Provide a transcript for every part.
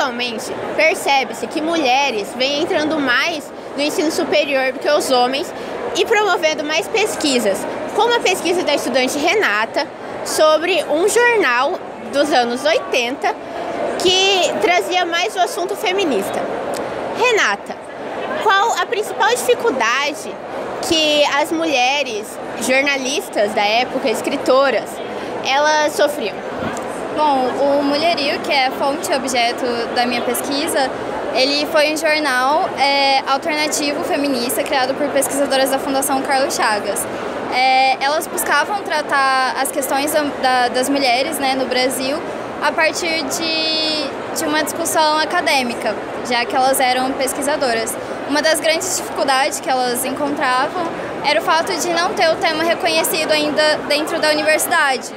Atualmente, percebe-se que mulheres vêm entrando mais no ensino superior do que os homens e promovendo mais pesquisas, como a pesquisa da estudante Renata sobre um jornal dos anos 80 que trazia mais o assunto feminista. Renata, qual a principal dificuldade que as mulheres jornalistas da época, escritoras, elas sofriam? Bom, o Mulherio, que é fonte objeto da minha pesquisa, ele foi um jornal é, alternativo feminista criado por pesquisadoras da Fundação Carlos Chagas. É, elas buscavam tratar as questões da, das mulheres né, no Brasil a partir de, de uma discussão acadêmica, já que elas eram pesquisadoras. Uma das grandes dificuldades que elas encontravam era o fato de não ter o tema reconhecido ainda dentro da universidade,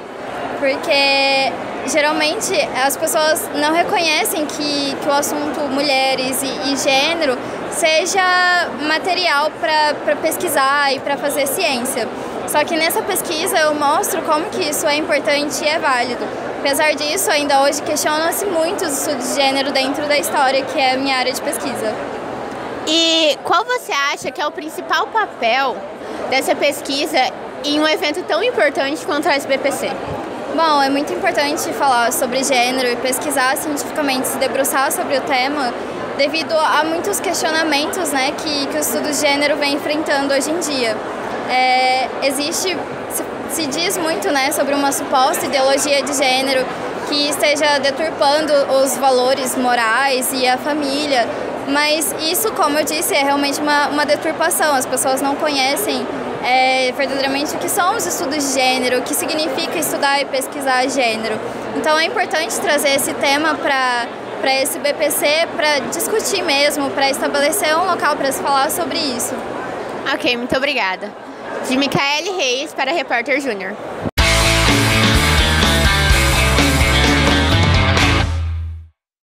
porque geralmente as pessoas não reconhecem que, que o assunto mulheres e, e gênero seja material para pesquisar e para fazer ciência. Só que nessa pesquisa eu mostro como que isso é importante e é válido. Apesar disso, ainda hoje questiona-se muito os estudos de gênero dentro da história, que é a minha área de pesquisa. E qual você acha que é o principal papel dessa pesquisa em um evento tão importante quanto a SBPC? Bom, é muito importante falar sobre gênero e pesquisar cientificamente, se debruçar sobre o tema, devido a muitos questionamentos né, que, que o estudo de gênero vem enfrentando hoje em dia. É, existe, se, se diz muito né, sobre uma suposta ideologia de gênero que esteja deturpando os valores morais e a família, mas isso, como eu disse, é realmente uma, uma deturpação. As pessoas não conhecem é, verdadeiramente o que são os estudos de gênero, o que significa estudar e pesquisar gênero. Então é importante trazer esse tema para para esse BPC, para discutir mesmo, para estabelecer um local para se falar sobre isso. Ok, muito obrigada. De Micaele Reis para Repórter Júnior.